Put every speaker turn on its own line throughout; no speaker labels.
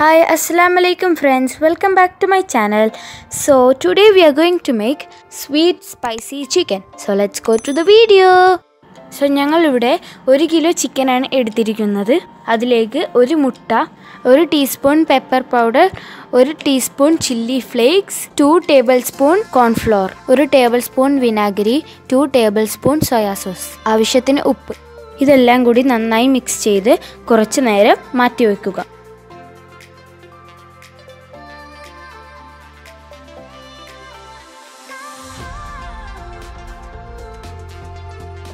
Hi, Assalamu alaikum friends. Welcome back to my channel. So, today we are going to make sweet spicy chicken. So, let's go to the video. So ഞങ്ങളിവിടെ ഒരു kilo ചിക്കനാണ് എടുത്തിരിക്കുന്നത് അതിലേക്ക് ഒരു മുട്ട ഒരു teaspoon pepper powder ഒരു teaspoon chilli flakes two table spoon cornflour ഒരു ടേബിൾ സ്പൂൺ വിനാഗിരി two table spoon soya sauce ആവശ്യത്തിന് ഉപ്പ് ഇതെല്ലാം കൂടി നന്നായി മിക്സ് ചെയ്ത് കുറച്ച് നേരം മാറ്റി വയ്ക്കുക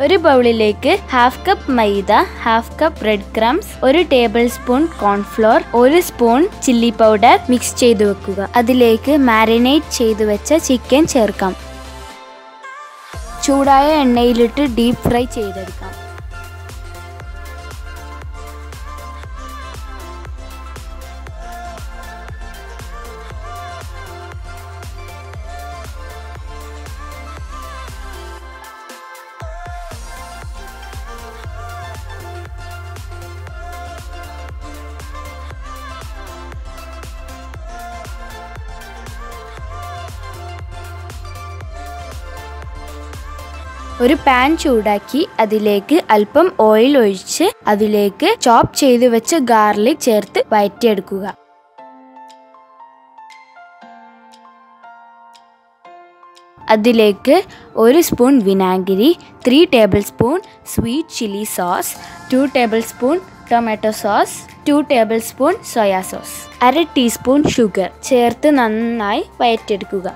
ഒരു ബൗളിലേക്ക് ഹാഫ് കപ്പ് മൈദ ഹാഫ് കപ്പ് ബ്രെഡ് ക്രംസ് ഒരു ടേബിൾ സ്പൂൺ കോൺഫ്ലോർ ഒരു സ്പൂൺ ചില്ലി പൗഡർ മിക്സ് ചെയ്തു വെക്കുക. അതിലേക്ക് മാരിനേറ്റ് ചെയ്തു വെച്ച ചിക്കൻ ചേർക്കാം. ചൂടായ എണ്ണയിലിട്ട് ഡീപ് ഫ്രൈ ചെയ്തെടുക്കാം. ഒരു പാൻ ചൂടാക്കി അതിലേക്ക് അല്പം ഓയിൽ ഒഴിച്ച് അതിലേക്ക് ചോപ്പ് ചെയ്തു വെച്ച ഗാർലിക് ചേർത്ത് വയറ്റിയെടുക്കുക. അതിലേക്ക് ഒരു സ്പൂൺ വിനാഗിരി three table spoon sweet chilli sauce two table spoon tomato sauce two table spoon soya sauce അര ടീസ്പൂൺ ഷുഗർ ചേർത്ത് നന്നായി വയറ്റെടുക്കുക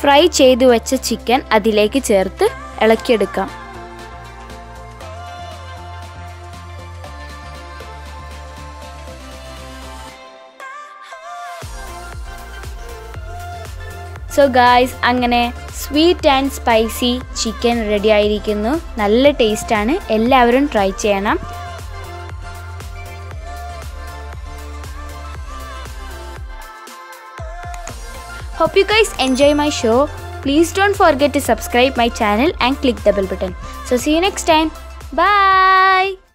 ഫ്രൈ ചെയ്തു വെച്ച ചിക്കൻ അതിലേക്ക് ചേർത്ത് ഇളക്കിയെടുക്കാം. സോ ഗായ്സ് അങ്ങനെ sweet and spicy chicken ready ആയിരിക്കുന്നു. നല്ല ടേസ്റ്റാണ് എല്ലാവരും ട്രൈ ചെയ്യണം. Hope you guys enjoy my show. Please don't forget to subscribe my channel and click the bell button. So see you next time. Bye.